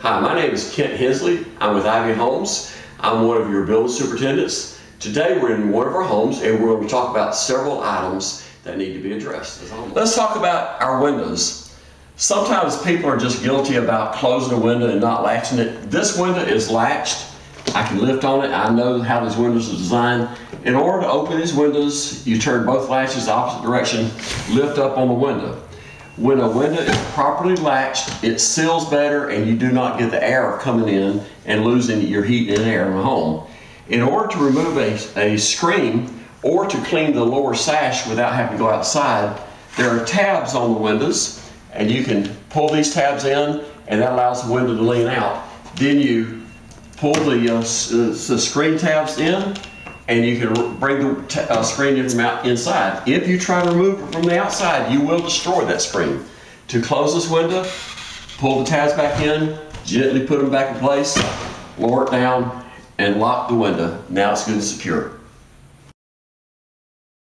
Hi, my name is Kent Hensley. I'm with Ivey Homes. I'm one of your building superintendents. Today we're in one of our homes and we're going to talk about several items that need to be addressed. Let's talk about our windows. Sometimes people are just guilty about closing a window and not latching it. This window is latched. I can lift on it. I know how these windows are designed. In order to open these windows, you turn both latches the opposite direction, lift up on the window. When a window is properly latched, it seals better and you do not get the air coming in and losing your heat and air in the home. In order to remove a, a screen or to clean the lower sash without having to go outside, there are tabs on the windows and you can pull these tabs in and that allows the window to lean out. Then you pull the, uh, the screen tabs in and you can bring the uh, screen from out inside. If you try to remove it from the outside, you will destroy that screen. To close this window, pull the tabs back in, gently put them back in place, lower it down, and lock the window. Now it's good and secure.